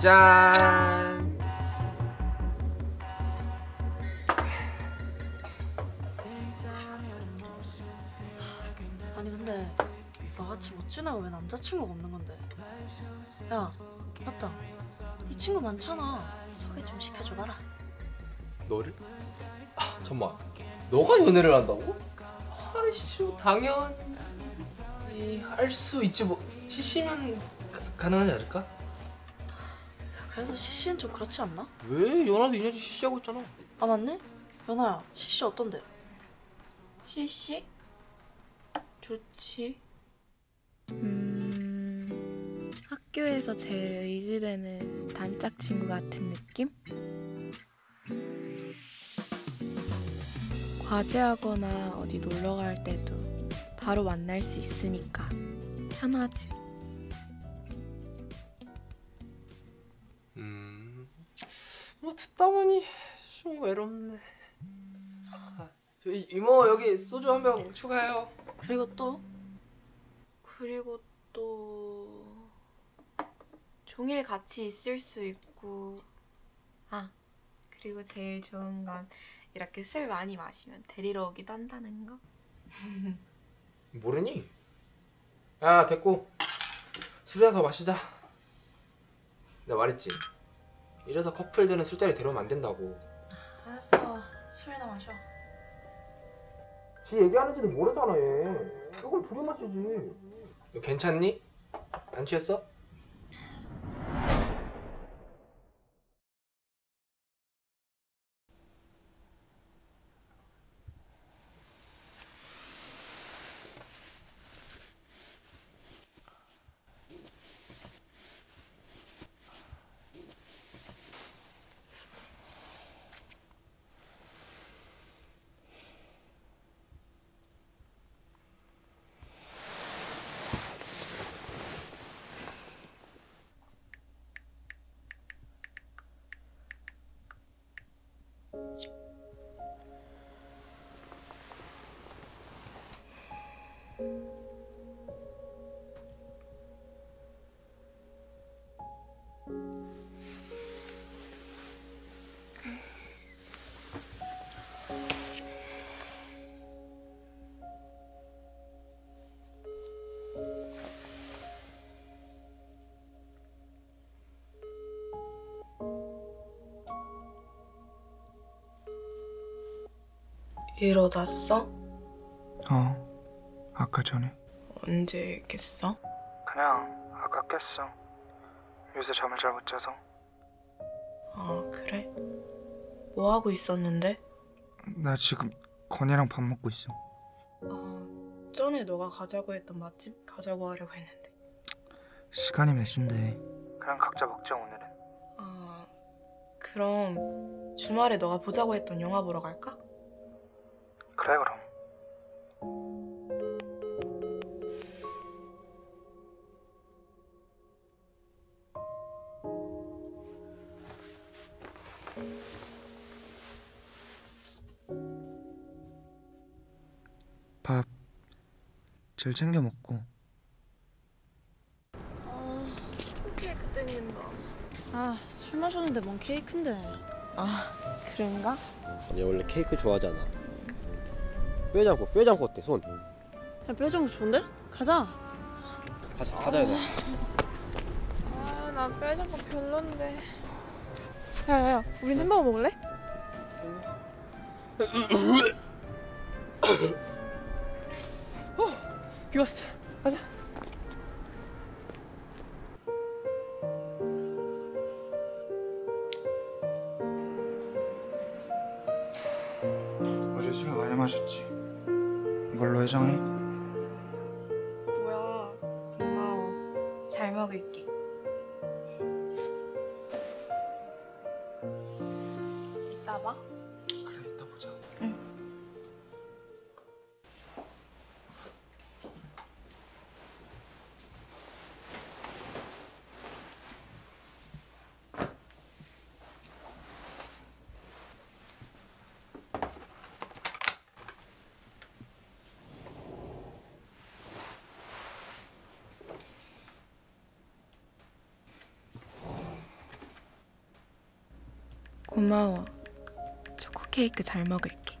짠. 아니 근데 너같이 멋진 애가 왜 남자친구가 없는 건데? 야 맞다 이 친구 많잖아 소개 좀 시켜줘봐라 너를? 아 잠만. 너가 연애를 한다고? 아이씨 당연히 할 수 있지 뭐 시시면 가, 가능하지 않을까? 그래서 시시는 좀 그렇지 않나? 왜 연하도 이년이 시시하고 있잖아. 아 맞네? 연아야 시시 어떤데? 시시? 좋지. 음, 학교에서 제일 의지되는 단짝 친구 같은 느낌? 과제하거나 어디 놀러 갈 때도 바로 만날 수 있으니까 편하지. 뭐 듣다 보니 좀 외롭네. 아, 저 이- 이모 여기 소주 한 병 추가해요. 그리고 또 그리고 또 종일 같이 있을 수 있고 아 그리고 제일 좋은 건 이렇게 술 많이 마시면 데리러 오기도 한다는 거 모르니? 야 됐고 술이나 더 마시자. 내가 말했지. 이래서 커플들은 술자리 데려오면 안 된다고. 알았어 술이나 마셔 지 얘기하는지도 모르잖아 얘. 그걸 둘이 마시지. 너 괜찮니? 안 취했어? 일어났어? 어, 아까 전에. 언제 깼어? 그냥 아까 깼어. 요새 잠을 잘 못 자서. 아 그래? 뭐 하고 있었는데? 나 지금 건이랑 밥 먹고 있어. 아 전에 너가 가자고 했던 맛집 가자고 하려고 했는데 시간이 몇 시인데. 그냥 각자 먹자 오늘은. 아 그럼 주말에 너가 보자고 했던 영화 보러 갈까? 그래 그럼. 밥 잘 챙겨 먹고 케이크 땡긴다 아 술 마셨는데 뭔 케이크인데 아 그런가? 얘 원래 케이크 좋아하잖아. 뼈장국 뼈장국 어때 손? 야 뼈장국 좋은데? 가자 가자 가자 이거. 아나 뼈장국 별론데 야야야 우린 햄버거 먹을래? 어 비웠어 가자 이걸로 해장해. 뭐야? 고마워. 잘 먹을게 고마워. 초코 케이크 잘 먹을게.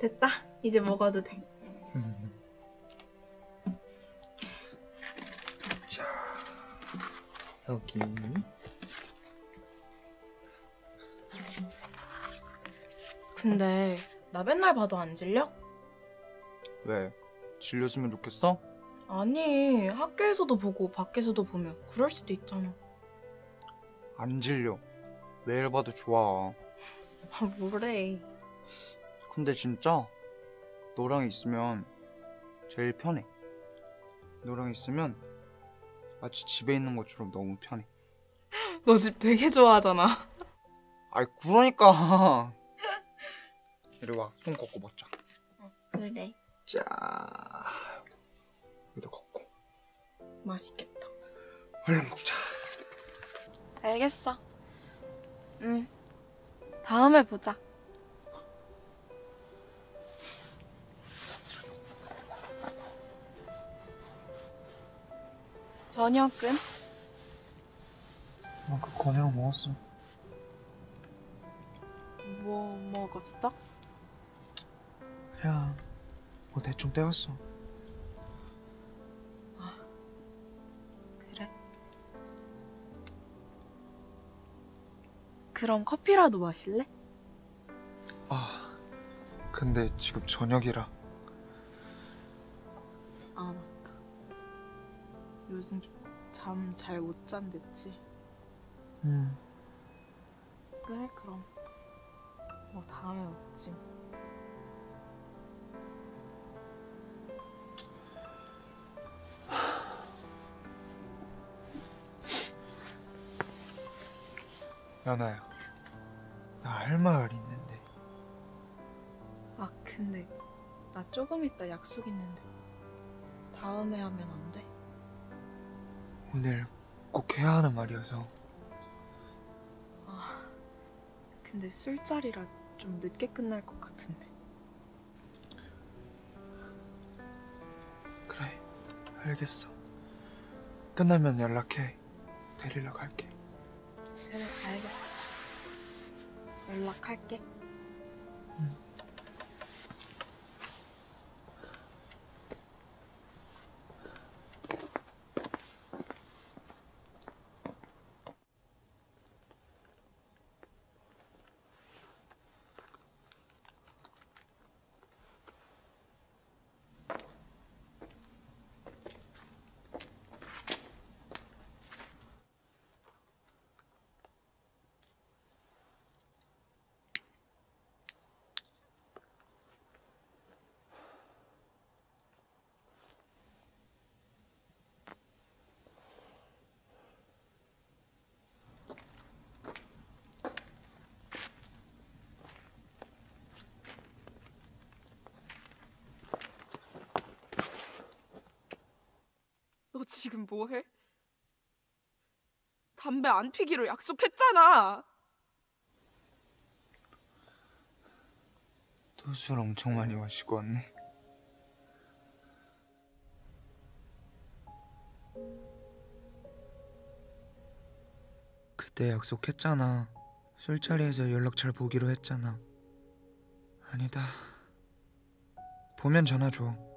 됐다. 이제 먹어도 돼. 자, 여기. 근데 나 맨날 봐도 안 질려? 왜? 질려주면 좋겠어? 아니 학교에서도 보고 밖에서도 보면 그럴 수도 있잖아. 안 질려. 매일 봐도 좋아. 아 뭐래? 근데 진짜 너랑 있으면 제일 편해. 너랑 있으면 마치 집에 있는 것처럼 너무 편해. 너 집 되게 좋아하잖아. 아이 그러니까. 이리 와, 손 걷고 먹자. 그래. 자, 여기다 걷고 맛있겠다. 얼른 먹자. 알겠어. 응. 다음에 보자. 저녁은? 아까 건이랑 먹었어. 뭐 먹었어? 야, 뭐 대충 때웠어. 그래. 그럼 커피라도 마실래? 아, 근데 지금 저녁이라. 아. 요즘 잠 잘 못 잔댔지. 응. 그래 그럼. 뭐 다음에 먹지. 연아야, 나 할 말 있는데. 아 근데 나 조금 이따 약속 있는데 다음에 하면 안 돼? 오늘 꼭 해야 하는 말이어서. 아 근데 술자리라 좀 늦게 끝날 것 같은데 그래, 알겠어. 끝나면 연락해. 데리러 갈게. 그래 알겠어 연락할게 지금 뭐해? 담배 안 피기로 약속했잖아. 또 술 엄청 많이 마시고 왔네. 그때 약속했잖아. 술자리에서 연락 잘 보기로 했잖아. 아니다. 보면 전화 줘.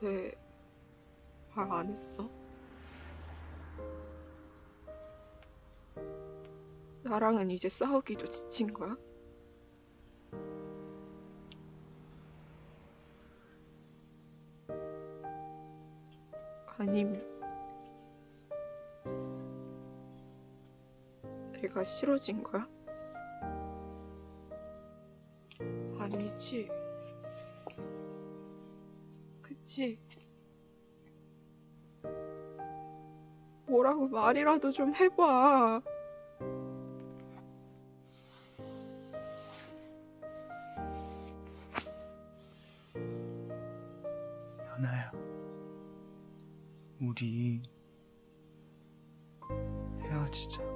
왜 말 안 했어? 나랑은 이제 싸우기도 지친 거야? 아니면 내가 싫어진 거야? 아니지. 그치? 뭐라고 말이라도 좀 해봐. 연아야. 우리 헤어지자.